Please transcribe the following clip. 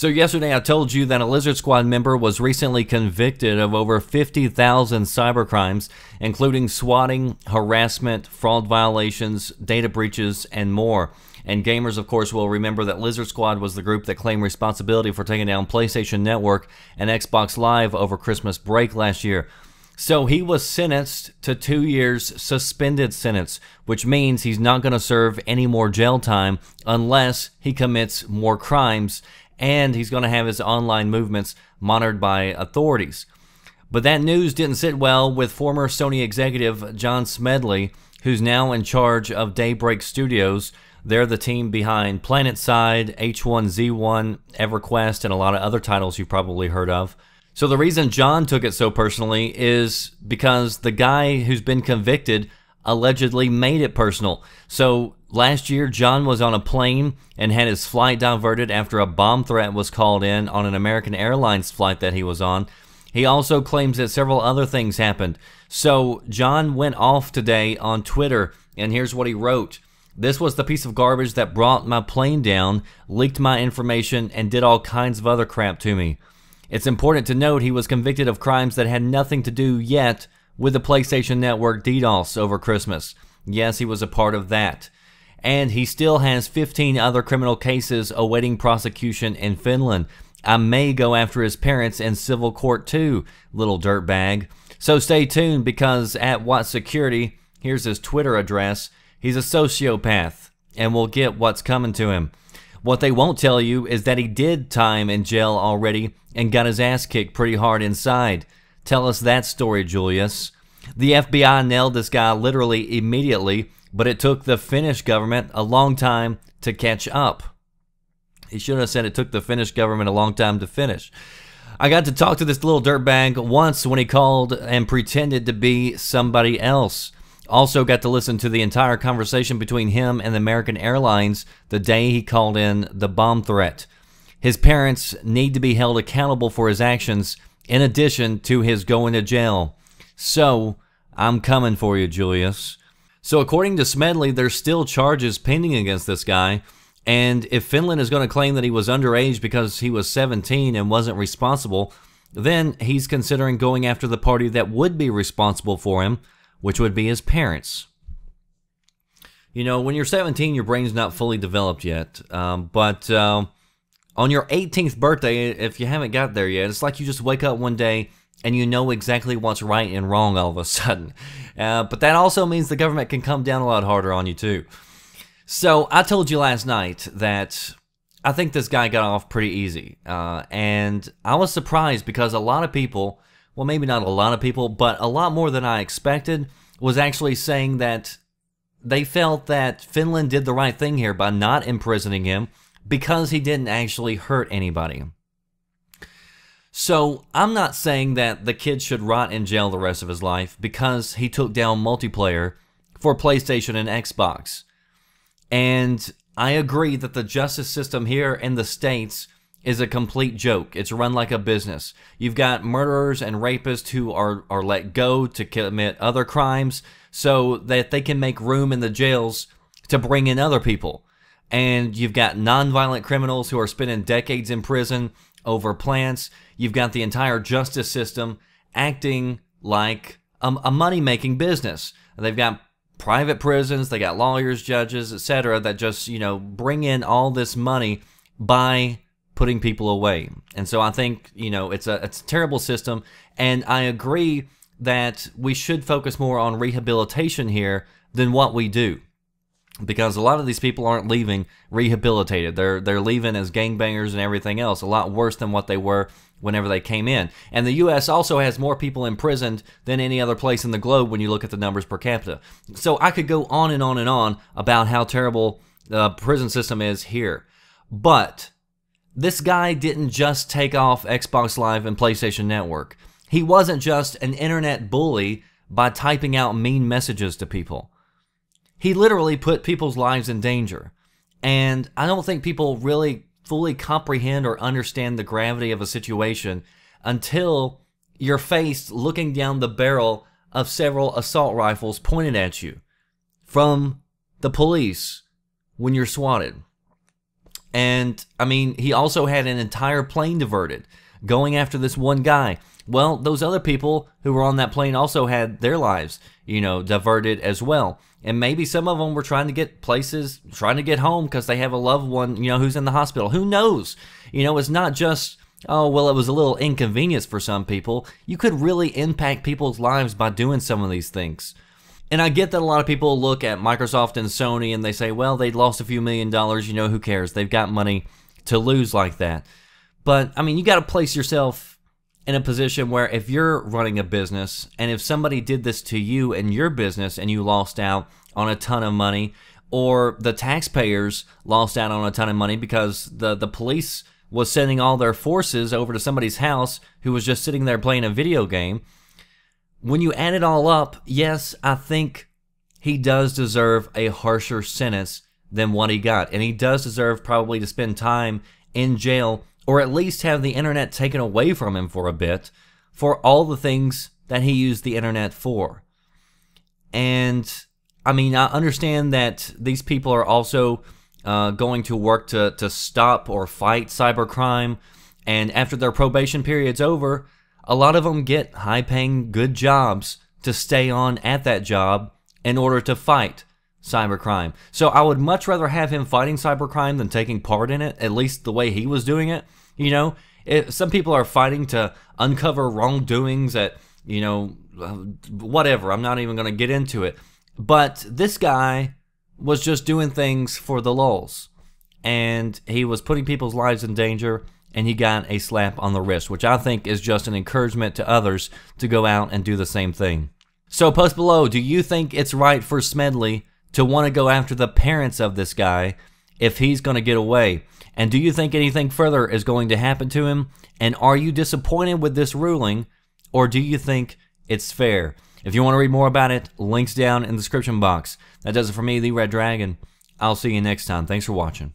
So, yesterday I told you that a Lizard Squad member was recently convicted of over 50,000 cybercrimes, including swatting, harassment, fraud violations, data breaches, and more. And gamers, of course, will remember that Lizard Squad was the group that claimed responsibility for taking down PlayStation Network and Xbox Live over Christmas break last year. So he was sentenced to two years suspended sentence, which means he's not going to serve any more jail time unless he commits more crimes and he's going to have his online movements monitored by authorities. But that news didn't sit well with former Sony executive John Smedley, who's now in charge of Daybreak Studios. They're the team behind PlanetSide, H1Z1, EverQuest, and a lot of other titles you've probably heard of. So the reason John took it so personally is because the guy who's been convicted allegedly made it personal. So last year, John was on a plane and had his flight diverted after a bomb threat was called in on an American Airlines flight that he was on. He also claims that several other things happened. So John went off today on Twitter, and here's what he wrote. This was the piece of garbage that brought my plane down, leaked my information, and did all kinds of other crap to me. It's important to note he was convicted of crimes that had nothing to do yet with the PlayStation Network DDoS over Christmas. Yes, he was a part of that. And he still has 15 other criminal cases awaiting prosecution in Finland. I may go after his parents in civil court too, little dirtbag. So stay tuned because at What Security, here's his Twitter address, he's a sociopath and we'll get what's coming to him. What they won't tell you is that he did time in jail already and got his ass kicked pretty hard inside. Tell us that story, Julius. The FBI nailed this guy literally immediately, but it took the Finnish government a long time to catch up. He should have said it took the Finnish government a long time to finish. I got to talk to this little dirtbag once when he called and pretended to be somebody else. Also, got to listen to the entire conversation between him and the American Airlines the day he called in the bomb threat. His parents need to be held accountable for his actions in addition to his going to jail. So, I'm coming for you, Julius. So, according to Smedley, there's still charges pending against this guy. And if Finland is going to claim that he was underage because he was 17 and wasn't responsible, then he's considering going after the party that would be responsible for him, which would be his parents. You know, when you're 17, your brain's not fully developed yet. Um, but uh, on your 18th birthday, if you haven't got there yet, it's like you just wake up one day and you know exactly what's right and wrong all of a sudden. Uh, but that also means the government can come down a lot harder on you, too. So I told you last night that I think this guy got off pretty easy. Uh, and I was surprised because a lot of people, well, maybe not a lot of people, but a lot more than I expected, was actually saying that they felt that Finland did the right thing here by not imprisoning him because he didn't actually hurt anybody. So, I'm not saying that the kid should rot in jail the rest of his life because he took down multiplayer for PlayStation and Xbox. And I agree that the justice system here in the States is a complete joke. It's run like a business. You've got murderers and rapists who are, are let go to commit other crimes so that they can make room in the jails to bring in other people and you've got nonviolent criminals who are spending decades in prison over plants. You've got the entire justice system acting like a, a money making business. They've got private prisons, they got lawyers, judges, etc., that just, you know, bring in all this money by putting people away. And so I think, you know, it's a it's a terrible system and I agree that we should focus more on rehabilitation here than what we do because a lot of these people aren't leaving rehabilitated. They're they're leaving as gangbangers and everything else, a lot worse than what they were whenever they came in. And the US also has more people imprisoned than any other place in the globe when you look at the numbers per capita. So I could go on and on and on about how terrible the prison system is here. But this guy didn't just take off Xbox Live and PlayStation Network. He wasn't just an internet bully by typing out mean messages to people. He literally put people's lives in danger. And I don't think people really fully comprehend or understand the gravity of a situation until you're faced looking down the barrel of several assault rifles pointed at you from the police when you're swatted. And I mean, he also had an entire plane diverted going after this one guy. Well, those other people who were on that plane also had their lives, you know, diverted as well. And maybe some of them were trying to get places, trying to get home because they have a loved one, you know, who's in the hospital. Who knows? You know, it's not just, oh, well, it was a little inconvenience for some people. You could really impact people's lives by doing some of these things. And I get that a lot of people look at Microsoft and Sony and they say, well, they lost a few million dollars. You know, who cares? They've got money to lose like that. But, I mean, you got to place yourself in a position where if you're running a business and if somebody did this to you and your business and you lost out on a ton of money, or the taxpayers lost out on a ton of money because the, the police was sending all their forces over to somebody's house who was just sitting there playing a video game when you add it all up, yes, I think he does deserve a harsher sentence than what he got. And he does deserve probably to spend time in jail or at least have the internet taken away from him for a bit for all the things that he used the internet for. And I mean, I understand that these people are also uh, going to work to, to stop or fight cybercrime. And after their probation period's over, a lot of them get high paying, good jobs to stay on at that job in order to fight cybercrime. So I would much rather have him fighting cybercrime than taking part in it, at least the way he was doing it. You know, if some people are fighting to uncover wrongdoings at, you know, whatever. I'm not even going to get into it. But this guy was just doing things for the lulz. And he was putting people's lives in danger and he got a slap on the wrist, which I think is just an encouragement to others to go out and do the same thing. So, post below, do you think it's right for Smedley to want to go after the parents of this guy if he's going to get away? And do you think anything further is going to happen to him? And are you disappointed with this ruling, or do you think it's fair? If you want to read more about it, links down in the description box. That does it for me, the Red Dragon. I'll see you next time. Thanks for watching.